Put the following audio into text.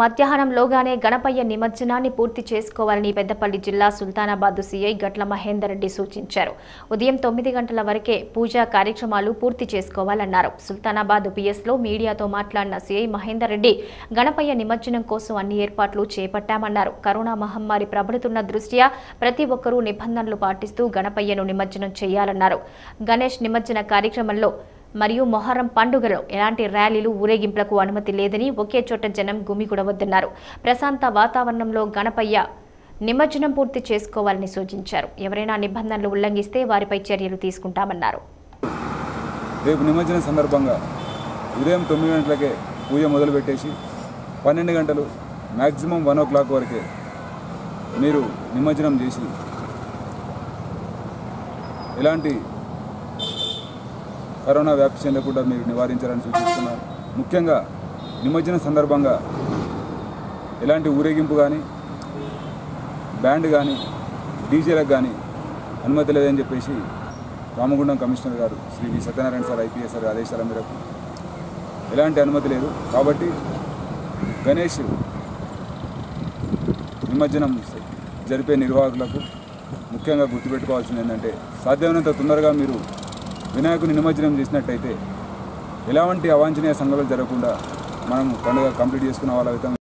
మధ్యాహ్నంలోగానే గణపయ్య నిమజ్జనాన్ని పూర్తి చేసుకోవాలని పెద్దపల్లి జిల్లా సుల్తానాబాద్ సీఐ గట్ల మహేందర్ రెడ్డి సూచించారు. ఉదయం తొమ్మిది గంటల వరకే పూజా కార్యక్రమాలు పూర్తి చేసుకోవాలన్నారు. సుల్తానాబాద్ పిఎస్లో మీడియాతో మాట్లాడిన సీఐ మహేందర్ రెడ్డి గణపయ్య నిమజ్జనం కోసం అన్ని ఏర్పాట్లు చేపట్టామన్నారు. కరోనా మహమ్మారి ప్రబలుతున్న దృష్ట్యా ప్రతి ఒక్కరూ నిబంధనలు పాటిస్తూ గణపయ్యను నిమజ్జనం చేయాలన్నారు. గణేష్ నిమజ్జన కార్యక్రమంలో మరియు మొహరం పండుగలో ఎలాంటి ర్యాలీలు ఊరేగింపులకు అనుమతి లేదని ఒకే చోట జనం గుమిగూడవద్దన్నారు ప్రశాంత వాతావరణంలో గణపయ్య నిమజ్జనం పూర్తి చేసుకోవాలని సూచించారు. ఎవరైనా నిబంధనలు ఉల్లంఘిస్తే వారిపై చర్యలు తీసుకుంటామన్నారు. రేపు నిమజ్జనం సందర్భంగా ఉదయం తొమ్మిది గంటలకే పూజ మొదలుపెట్టేసి పన్నెండు గంటలు మ్యాక్సిమం వన్ ఓ క్లాక్ వరకే మీరు నిమజ్జనం చేసి ఎలాంటి కరోనా వ్యాప్తి చెందకుండా మీరు నివారించాలని సూచిస్తున్నారు. ముఖ్యంగా నిమజ్జనం సందర్భంగా ఎలాంటి ఊరేగింపు కానీ బ్యాండ్ కానీ డీజేలకు కానీ అనుమతి లేదని చెప్పేసి రామగుండం కమిషనర్ గారు Shri V Satyanarayana sir IPS sir ఆదేశాల మేరకు ఎలాంటి అనుమతి లేదు. కాబట్టి గణేష్ నిమజ్జనం జరిపే నిర్వాహకులకు ముఖ్యంగా గుర్తుపెట్టుకోవాల్సింది ఏంటంటే సాధ్యమైనంత తొందరగా మీరు వినాయకుని నిమజ్జనం చేసినట్టయితే ఎలాంటి అవాంఛనీయ సంఘటనలు జరగకుండా మనం పండుగ కంప్లీట్ చేసుకున్న వాళ్ళ